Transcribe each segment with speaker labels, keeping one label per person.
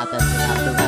Speaker 1: Atas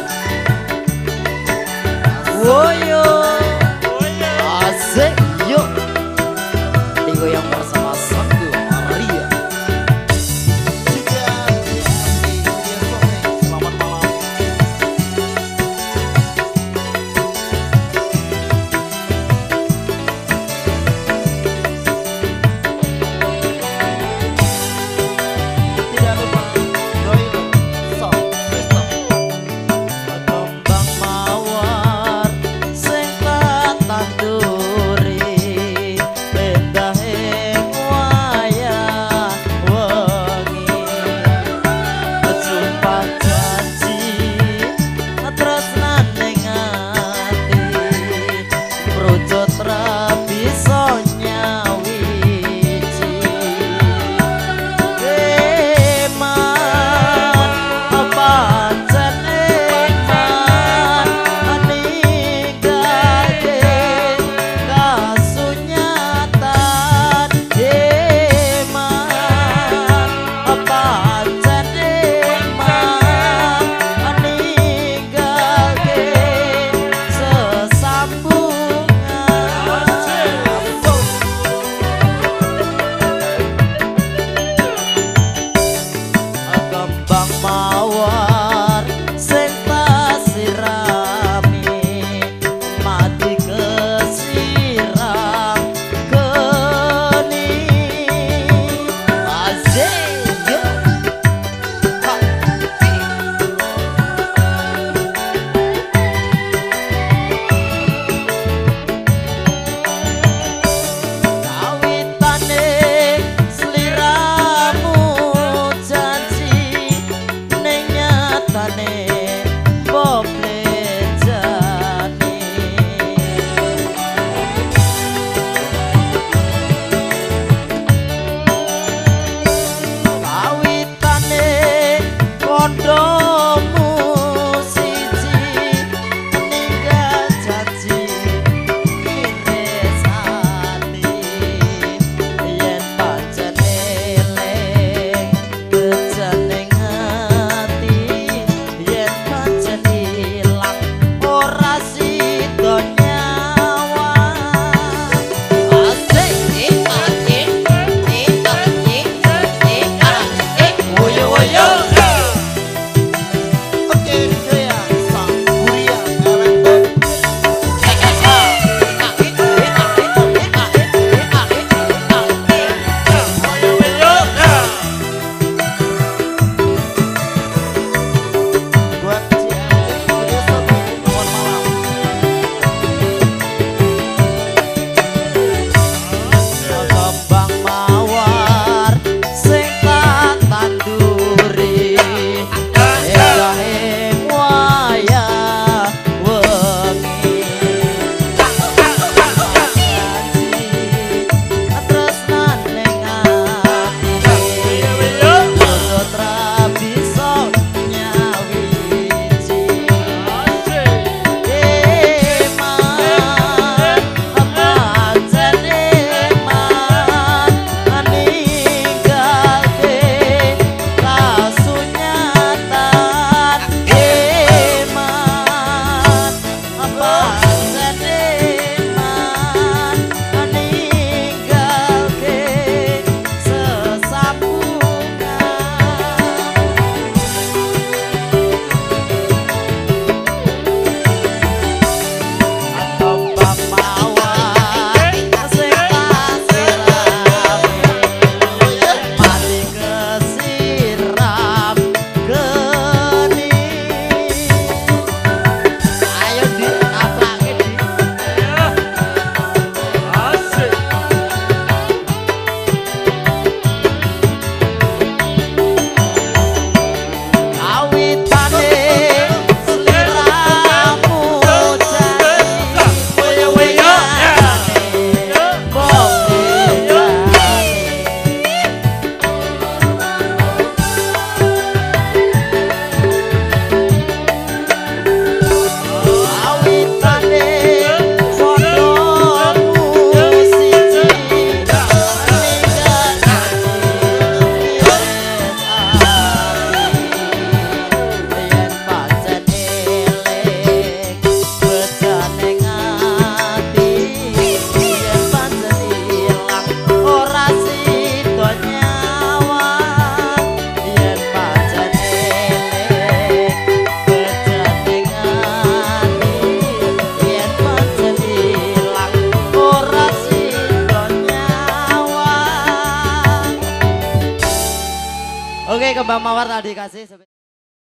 Speaker 1: ke Mbak Mawar tadi kasih.